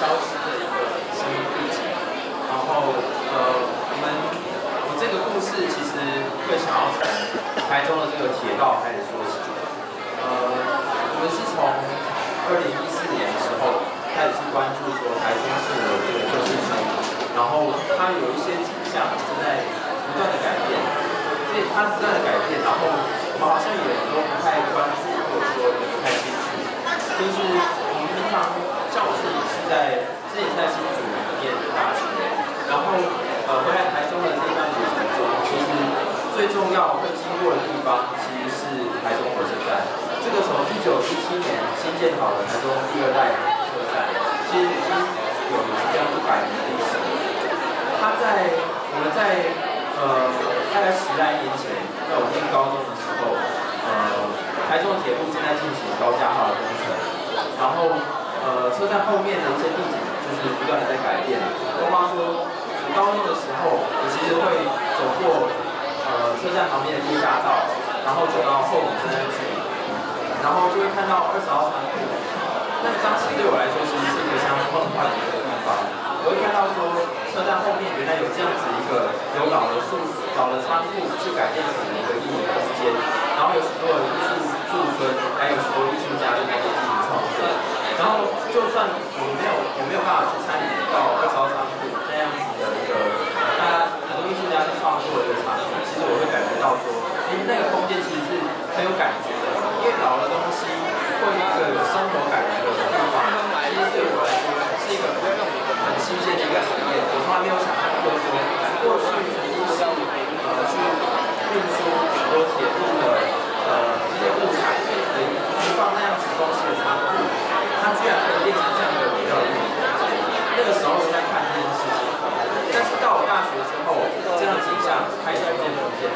消失的一个生命背景。然后呃，我们我这个故事其实会想要从台中的这个铁道开始说起。呃，我们是从二零一四年的时候开始去关注说台中市的这个旧市区，然后它有一些景象正在不断的改变，所以它不断的改变，然后我们好像也都不太关注或者说也不太清楚，就是我们平常像我自己是在之前在新竹念大学，然后呃回来台中的这段旅程中，其实最重要会经过的地方其实是台中火车站。这个从一九一七年新建好的台中第二代车站，其实已经有了将近一百年的历史。它在我们在呃大概十来年前，在我念高中的时候，呃台中铁路正在进行高架化的工程，然后呃车站后面的一些地景就是不断的在改变。包括说高中的时候，我其实会走过呃车站旁边的地下道，然后走到后门车站去。然后就会看到二十号仓库，那当时对我来说其实是一个相当梦幻的一个地方。我会看到说车站后面原来有这样子一个有老的树、老的仓库去改变成一个艺术空间，然后有许多的艺术驻村，还有许多艺术家在那边。然后就算我没有我没有办法去参与到二十号仓库那样子的一个大家很多艺术家去创作的一个场景，其实我会感觉到说，哎，那个空间其实是很有感觉的。因为老的东西或一个有生活感觉的地方，其实对我来说是一个很新鲜的一个行业。我从来没有想象过说，过去曾经是呃去运输很多铁路的呃这些物产的放那样子东西的仓库，他居然可以变成这样一个围绕的。那个时候是在看这件事情，但是到了大学之后，这样的景象开始逐渐出现。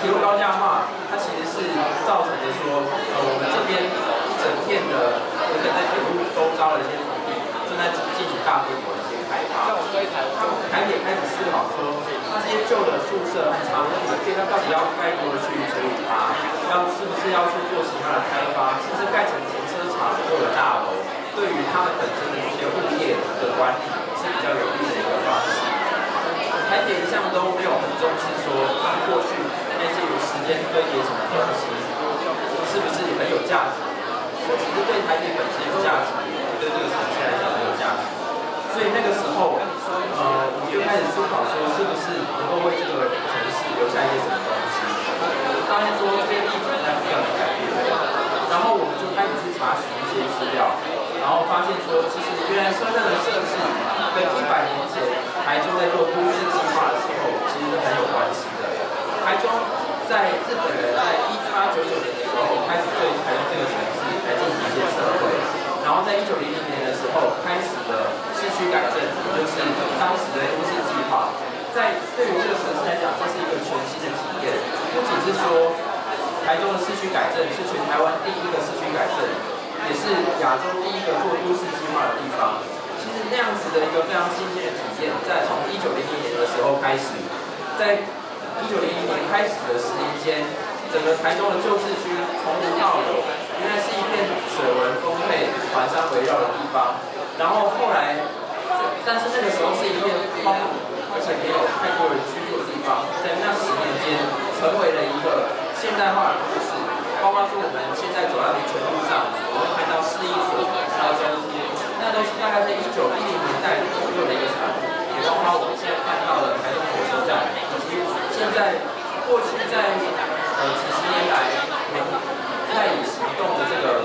铁路高架化，它其实是造成的说，呃，我们这边一整片的，可能在铁路周遭的一些土地，正在进行大规模的一些开发。台铁开始思考说，那些旧的宿舍和仓库，它到底要该如何去处理它？要是不是要去做其他的开发，甚至盖成或者大楼，对于他们本身的一些物业的管理是比较有利的一个方式。台铁一向都没有很重视说，过去。那些有时间堆叠什么东西，是不是很有价值？其实对台北本身有价值，对这个城市来讲很有价值。所以那个时候，呃，我们就开始思考说，是不是能够为这个城市留下一些什么东西？发现说这些地址在不断的改变，然后我们就开始去查询一些资料，然后发现说，其实原来车站的设置跟一百年前台中在做都市计划的时候，其实是很有关系的。台中在日本人在一八九九年的时候开始对台中这个城市来进行一些测绘，然后在一九零零年的时候开始了市区就是当时的都市计划。在对于这个城市来讲，这是一个全新的体验。不仅是说台中的市区改正是全台湾第一个市区改正，也是亚洲第一个做都市计划的地方。其实那样子的一个非常新鲜的体验，在从一九零零年的时候开始，在一九零零年开始的十年间，整个台中的旧市区从无到有，原来是一片水文丰沛、环山围绕的地方。然后后来，但是那个时候是一片荒芜，而且没有太多人居住的地方，在那十年间成为了一个现代化的都市。包括说我们现在走在民权路上，我们看到市一所、沙洲街，那都是大概在一九一零年代左右的一个产物。也包括我们现在看到的台中火车站，以及。现在，过去在呃几十年来，每在以行动的这个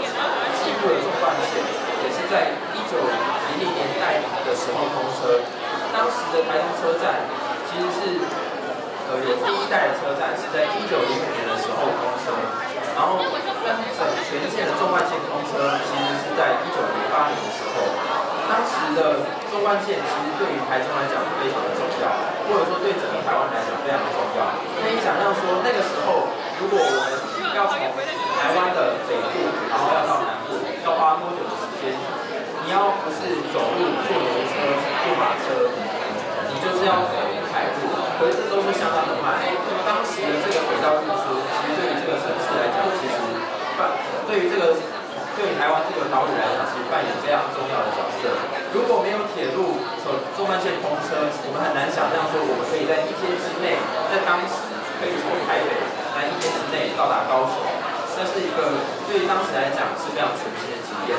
西部的纵贯线，也是在一九零零年代的时候通车。当的台中车站其实是呃有第一代的车站是在一九零五年的时候通车，然后但整全线的纵贯线通车其实是在一九零八年的时候。当时的纵贯线其实对于台中来讲非常的重要，或者说对整个台湾来讲非常的重要。可以想象说，那个时候如果我们要从台湾的北部，然后要到南部，要花多久的时间？你要不是走路、坐牛车、坐马车，你就是要走海路，可是这都是相当的慢。当时的这个轨道运输，其实对于这个城市来讲，其实，对于这个。对台湾这个岛屿来讲，其实扮演非常重要的角色。如果没有铁路从中慢线通车，我很难想象说我们可以在一天之内，在当时可以从台北在一天之内到达高雄，这是一个对于当时来讲是非常全新的经验。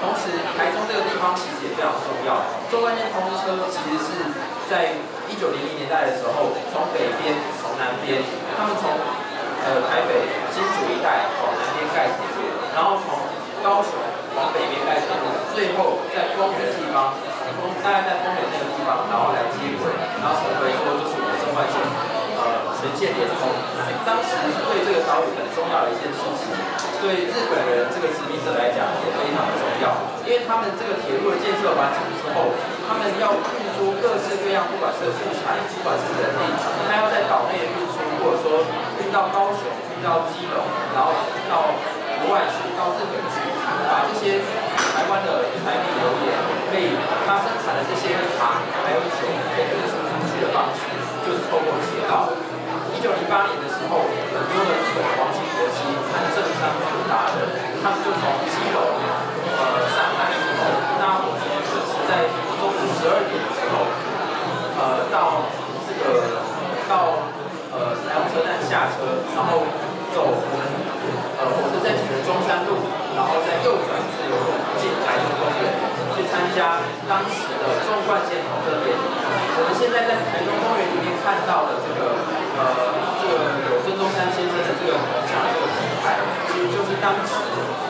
同时，台中这个地方其实也非常重要。中慢线通车其实是在一九零零年代的时候，从北边、从南边，他们从呃台北新竹一带往南边盖铁路，然后从高雄往北边盖铁路，最后在丰原的地方，大概在丰原那个地方，然后来接轨，然后成为说就是我们中外线呃全线联通。当时对这个岛屿很重要的一件事情，对日本人这个殖民者来讲也非常的重要，因为他们这个铁路的建设完成之后，他们要运输各式各样，不管是物产，不管是人力，他要在岛内运输，或者说运到高雄，运到基隆，然后到国外去，到日本去。把这些台湾的柴米油盐，可以它生产的这些糖还有酒，可以输出去的方式，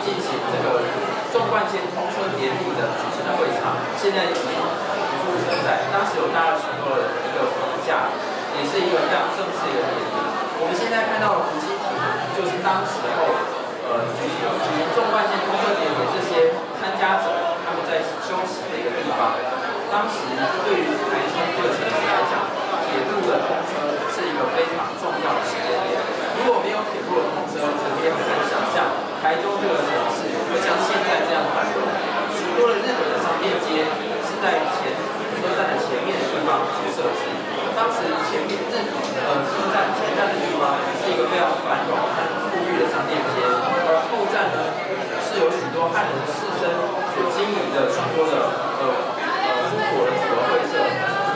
进行这个纵贯线通车典礼的举行的会场。现在已经不复存在，当时有大家许多的一个骨架，也是一个非常正式的典礼。我们现在看到的湖心亭，就是当时候。呃，举行举行纵贯线通车典礼这些参加者，他们在休息的一个地方。当时对于台中这个城市来讲，铁路的通车是一个非常重要的时间点。如果没有铁路的通车，我们也很难想象台中这个城市会像现在这样繁荣。许多的日本的商店街是在前车站的前面的地方去设置。当时前面日呃车站前站的地方是一个非常繁荣和富裕的商店街。而后站呢是有许多汉人士绅所经营的许多的呃呃蔬果的组合会社，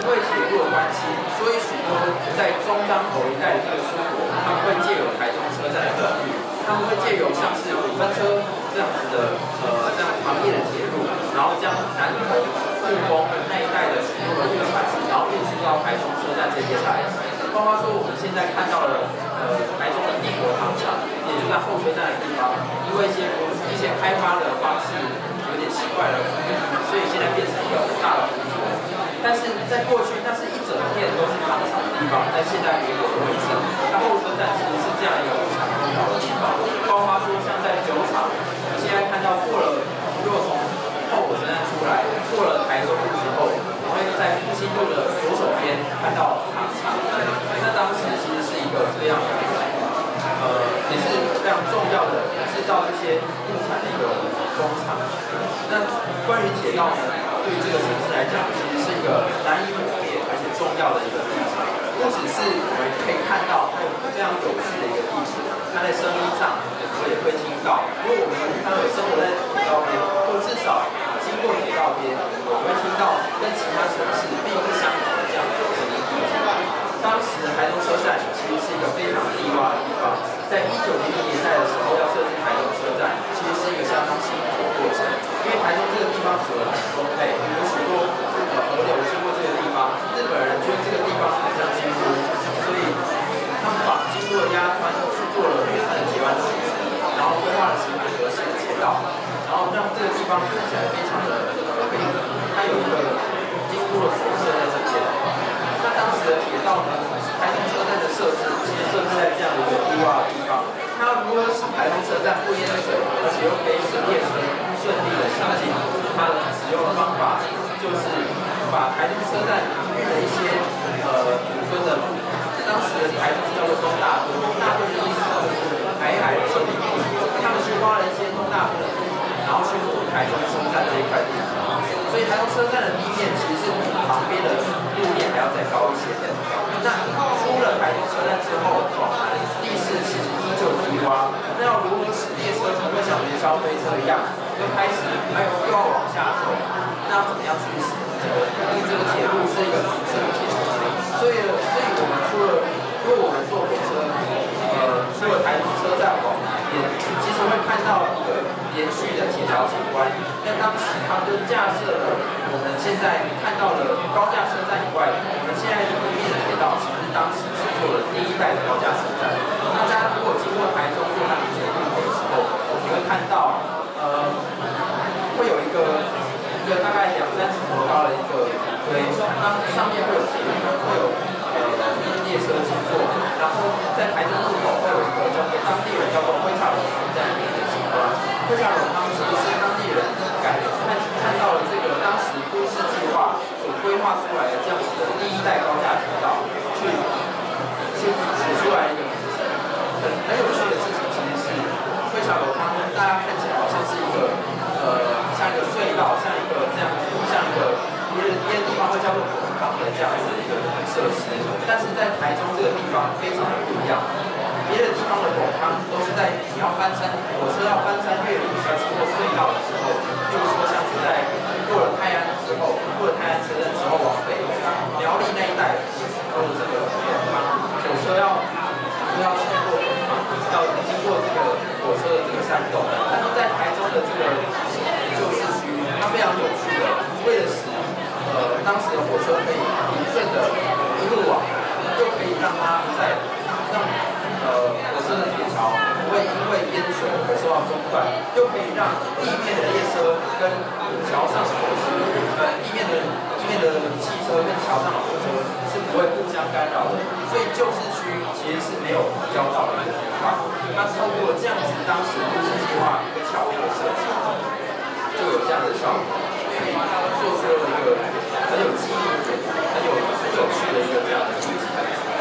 因为铁路的关系，所以许多在中彰头一带的这个蔬果，他们会借由台中车站的，他们会借由像是五分车这样子的呃这样行业的铁路，然后将南投、富丰那一带的许多的物产，然后运输到台中车站这边来。包括说我们现在看到的呃台中的帝国糖厂。也就在后车站的地方，因为一些一些开发的方式有点奇怪了，所以现在变成一个很大的湖泊。但是在过去，那是一整片都是糖厂的地方，但现在没有了位置。那候车站其实是这样一个物产空调的地方。包括说像在酒厂，我们现在看到过了，如果从后火车站出来，过了台中路之后，我会在复兴路的左手边看到糖厂。那当时其实是一个这样的。呃，也是非常重要的制造这些物产的一个工厂。那铁道呢，对于这个城市来讲，其实是一个难以磨灭而且重要的一个地方。不只是我们可以看到它有非常有趣的一个地址，它在声音上我也会听到。因为我们平常有生活在铁道边，或至少经过铁道边，我们会听到跟其他城市并不相同的这样的声音。当时台中车站其实是一个非常低洼的地方，在一九零零年代的时候方看起来非常的可以，它有一个经过了辐射在这边。那当时的铁道呢？台中车站的设置其实设置在这样的一个低洼的地方。它如何使台中车站不淹水，而且又可以使列车顺利的行进？它的使用的方法就是把台中车站运了一些呃土分的路。当时的台中叫做东大墩，东大墩的意思就是矮矮的顺地。他们去挖了一些东大墩的路，然后去台中车站这一块地。所以台中车站的地面其实是比旁边的路面还要再高一些。那出了台中车站之后，地势其实依旧低洼。那要如何使列车不会像别霄飞车一样，就开始还有又要往下走，那要怎么样去使这个？因为这个铁路是一个辐射铁路，所以所以我们出了因为我们坐火车，呃，出了台中车站往南边，其实会看到一个连续的铁桥景观。那当时他们就架设了我们现在看到的高架车站以外，我们现在地面的铁道，其实当时是做了第一代的高架车站。那大家如果经过台中过那铁路口的时候，你会看到，呃，会有一个一个大概两三层楼高的一个对，那上面会有铁路，会有呃列车经过，然后在台中路口会有一个叫做当地人叫做灰茶龙汤这样的一个景观。灰茶龙汤其实是当地人感看看到了这个当时都市计划所规划出来的这样子的第一代高架铁道，去去写出来一个很很有趣的事情，其实是灰茶龙汤，大家看起来好像是一个呃像一个隧道，像一个这样子，像一个别的别的地方会叫做滚塘的这样子的一个设施，但是在台中这个地方非常的不一样。别的地方的滚汤在你要翻山，火车要翻山越岭要经过隧道的时候，例如说像是在过了泰安之后，过了泰安车站之后往北，苗栗那一带都是这个滚汤，火车要是要经过，要经过这个火车的这个山洞。但是在台中的这个旧市区，它非常有趣的，为了使呃当时的火车可以平顺的一路往就，可以让它在让呃，火车的铁桥为淹水而受到中断，又可以让地面的列车跟桥上的火车，呃，地面的地面的汽车跟桥上的火车是不会互相干扰的，所以旧市区其实是没有交道的一个地方。那通过这样子当时都市计划一个巧妙的设计，就有这样的效果，所以做出了一个很有记忆点、很有很有趣的一个这样的主题。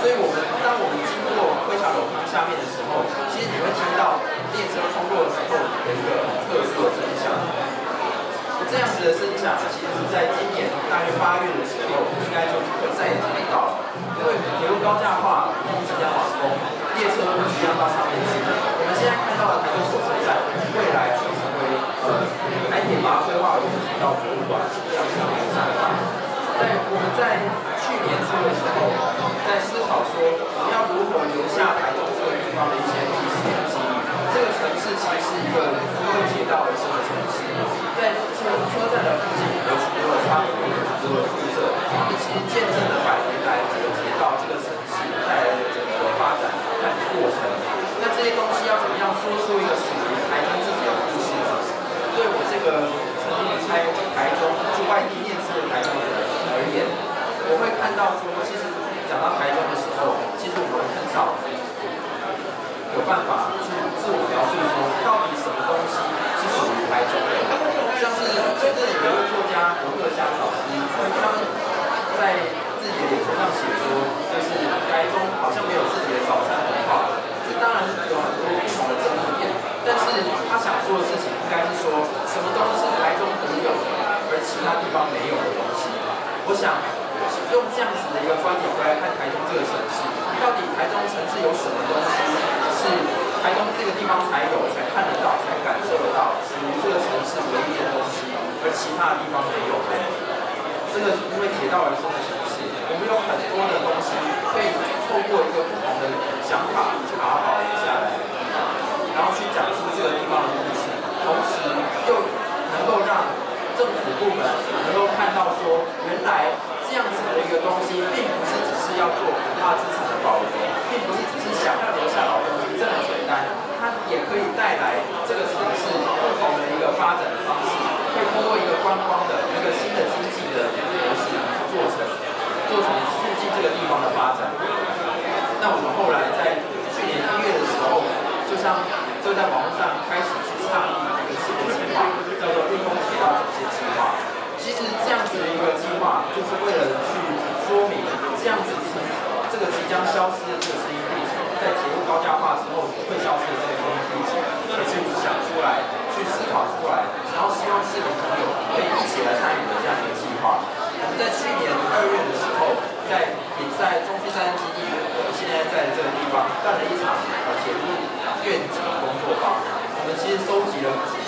所以我们当我们经过灰桥楼堂下面的时候，其实你会听到列车通过的时候的一个特殊的声响。这样子的声响，其实是在今年大约八月的时候，应该就会再也听不到了。因为铁路高架化即将完工，列车不需要到上面去。我们现在看到的台中火车站，未来会成为呃台铁把它规划为铁道博物馆这样子的一个想法。在我们在去年初的时候，思考说我们要如何留下台中这个地方的一些历史的记忆。这个城市其实是一个因为铁道而生的城市，在这个车站的附近有许多的仓库、有许多的宿舍，其实见证了百年来这个铁道这个城市带来的整个发展和过程。那这些东西要怎么样说出一个属于台中自己的故事呢？对我这个曾经离开台中去外地念书的台中人而言，我会看到说，其实讲到台中的时候，其实我们很少有办法去自我描述说，到底什么东西是属于台中的。像是前阵子有一位作家罗克夏老师，他们在自己的脸书上写说，就是台中好像没有自己的早餐文化。这当然有很多不同的争议点，但是他想说的事情应该是说，什么东西是台中独有的，而其他地方没有的东西。我想用这样子的一个观点回来看台中这个城市，到底台中城市有什么东西是台中这个地方才有、才看得到、才感受得到，属于这个城市唯一的东西，而其他的地方没有的？这个因为铁道而生的城市，我们有很多的东西可以透过一个不同的想法去把它保留下来，然后去讲出这个地方的故事，同时又能够让政府部门能够看到说，原来这样子的一个东西，并不是只是要做文化资产的保留，并不是只是想要留下老东西这么简单，它也可以带来这个城市不同的一个发展的方式，可以通过一个观光的一个新的经济的模式做成，做成促进这个地方的发展。那我们后来在去年一月的时候，就像就在网络上开始去倡议一个新的计划，叫做运动铁道走线计划。其实这样子的一个计划，就是为了去说明这样子这个即将消失的这个声音地形，在铁路高架化之后会消失的这个声音地形，而去想出来，去思考出来，然后希望市民朋友可以一起来参与的这样一个计划。我们在去年二月的时候，在也在中心站基地，我们现在在这个地方办了一场呃铁路愿景工作坊。我们其实收集了几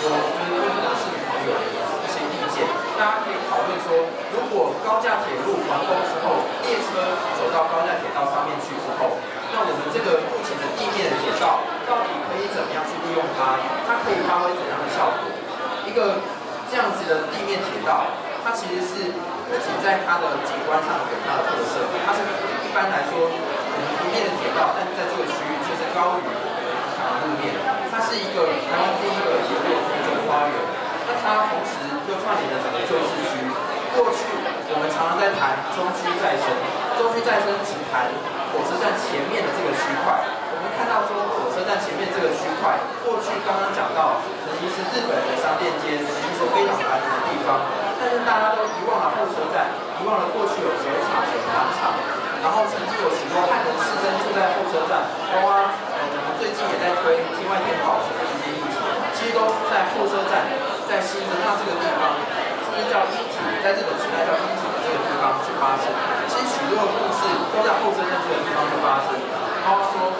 高架铁路完工之后，列车走到高架铁道上面去之后，那我们这个目前的地面的铁道到底可以怎么样去利用它？它可以发挥怎样的效果？一个这样子的地面铁道，它其实是不仅在它的景观上有它的特色，它是一般来说我们平面的铁道，但是在这个区域却是高于马路面，它是一个台湾第一个铁路空中花园。那它同时又串联了整个旧市区。过去我们常常在谈中区再生，中区再生只谈火车站前面的这个区块。我们看到说火车站前面这个区块，过去刚刚讲到曾经是日本的商店街，曾经是非常繁荣的地方。但是大家都遗忘了候车站，遗忘了过去有酒厂、有糖厂，然后曾经有许多汉人士绅住在候车站，包括呃我们最近也在推天外天炮车的一些议题，其实都在候车站，在新增那这个地方。叫一体，在这本时代叫一体的这个地方去发生。其实许多的故事都在后车站这个地方去发生。包括说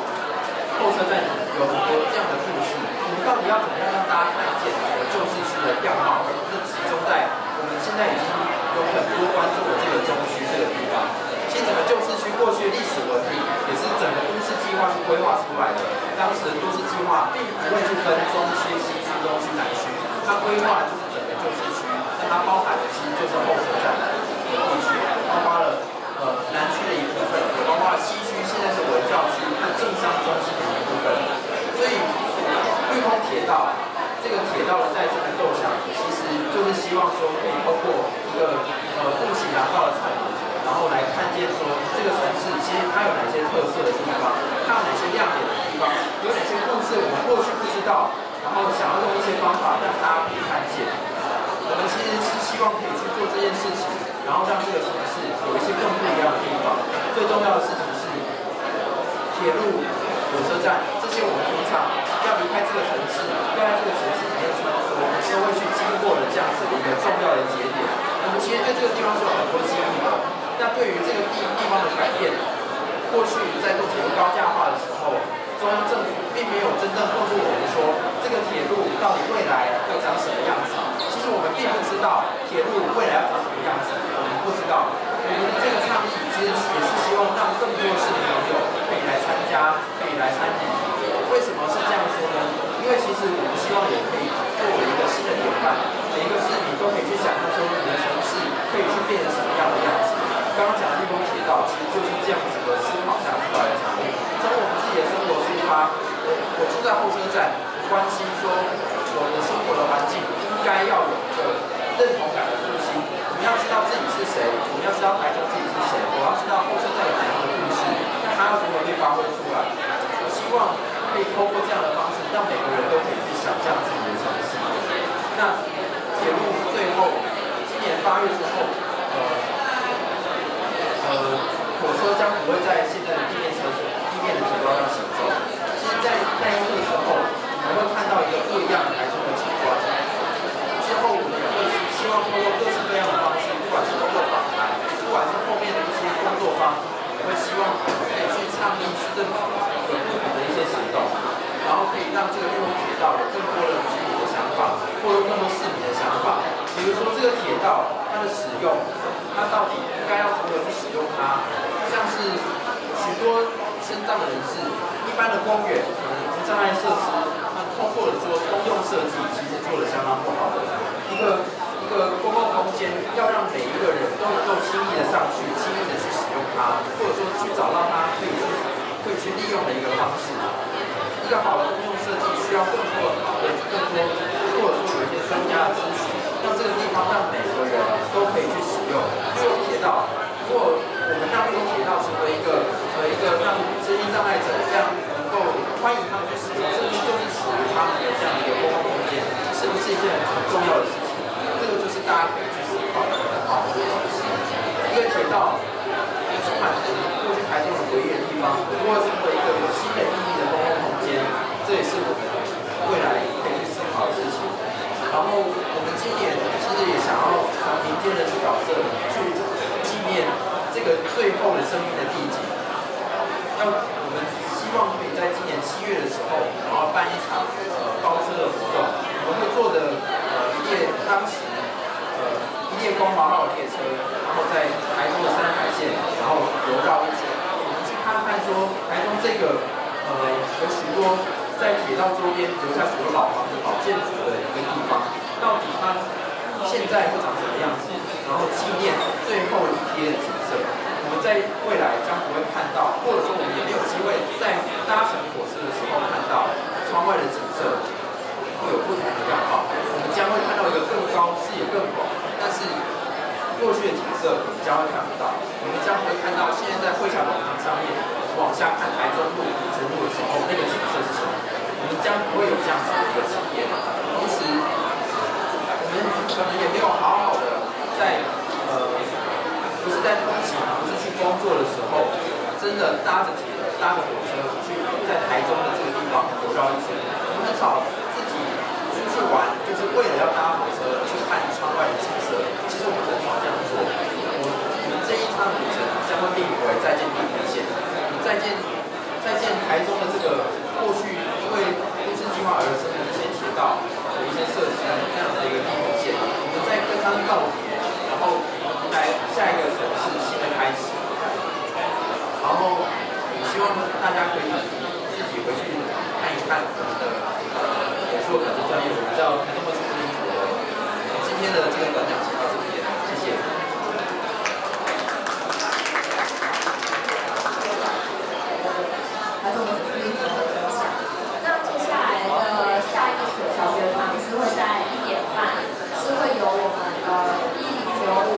后车站有很多这样的故事。我们到底要怎么样让大家看见整个旧市区的样貌，而不是集中在我们现在已经有很多关注的这个中区这个地方？其实整个旧市区过去的历史文明，也是整个都市计划去规划出来的。当时都市计划并不会去分中区、西区、东区、南区，它规划。它包含的其实就是后车站的地区，包括了呃南区的一部分，也包括了西区，现在是文教区和政商中心的一部分。所以绿空铁道这个铁道的再生的构想，其实就是希望说可以通过一个呃步行廊道的产物，然后来看见说这个城市其实它有哪些特色的地方，它有哪些亮点的地方，有哪些故事我们过去不知道，然后想要用一些方法让大家可以看见。我们其实是希望可以去做这件事情，然后让这个城市。有一些更不一样的地方。最重要的事情是，铁路、火车站这些我们平常要离开这个城市，要在这个城市。里面穿梭，我们都会去经过的这样子一个重要的节点。我们其实对这个地方是有很多记忆的。那对于这个地地方的改变，过去在做铁路高架化的时候，中央政府并没有真正告诉我们说，这个铁路到底未来会长什么样子。是我们并不知道铁路未来要长什么样子，我们不知道。我们的这个倡议其实也是希望让更多的市民朋友可以来参加，可以来参与。为什么是这样说呢？因为其实我们希望也可以作为一个新的典范，每一个市民都可以去想象说，你的城市可以去变成什么样的样子。刚刚讲的绿空铁道，其实就是这样子的思考下出来的产物。从我们自己的生活出发，我我住在候车站，关心说我的生活的环境。应该要有认同感的复兴。我们要知道自己是谁，我们要知道台中自己是谁，我要知道后车在有怎样的故事，那它要如何被发挥出来？我希望可以透过这样的方式，让每个人都可以去想象自己的城市。那铁路最后，今年八月之后，呃呃，火车将不会在现在的地面车地面的铁道上行走。其实，在在这个时候，我们会看到一个不一样的台中的景观。希望通过各式各样的方式，不管是通过访谈，不管是后面的一些工作方，我会希望可以去倡议市政府有不同的一些行动，然后可以让这个绿空铁道有更多的居民的想法，或者更多市民的想法。比如说这个铁道它的使用，它到底应该要如何去使用它？像是许多身障的人士，一般的公园可能无障碍设施，那通过的说公用设计其实做的相当不好的一个。一个公共空间要让每一个人都能够轻易的上去，轻易的去使用它，或者说去找到它可以去可以去利用的一个方式。一个好的公用设计需要更多的更多，或者说有一些专家的支持，让这个地方让每个人都可以去使用。绿空铁道，如果我们让绿空铁道成为一个成为一个让身心障碍者这样欢迎他们去使用，甚至就是属于他们的这样一个公共空间，是不是一件很重要的事情？这个就是大家可以去思考的好东西。一个铁道，也充满着过去台中的回忆的地方，如果成为一个有新的意义的公共空间，这也是我们未来可以去思考的事情。然后我们今年其实也想要从民间的角色去纪念这个最后的生命的地景。要望可以在今年七月的时候，然后办一场呃包车的活动。我们会坐的呃一列当时呃一列光华号列车，然后在台中的山海线，然后游绕一圈，我们去看看说台中这个呃有许多在铁道周边留下许多老房子、老建筑的一个地方，到底它现在会长什么样子？然后纪念最后一天的景色。我们在未来将不会看到，或者说我们也没有机会在搭乘火车的时候看到窗外的景色会有不同的样貌。我们将会看到一个更高、视野更广，但是过去的景色我们将会看不到。我们将会看到现在在会桥广场上面往下看台中路、全路的时候，那个景色是什么？我们将不会有这样子的一个体验。同时，我们可能也没有好好的在，不是在通勤，不是去工作的时候，真的搭着铁、搭着火车去在台中的这个地方游绕一圈。我们很少自己出去玩，就是为了要搭火车去看窗外的景色。其实我们很少这样做。我我们这一趟旅程将会定为再见地平线，再见再见台中的这个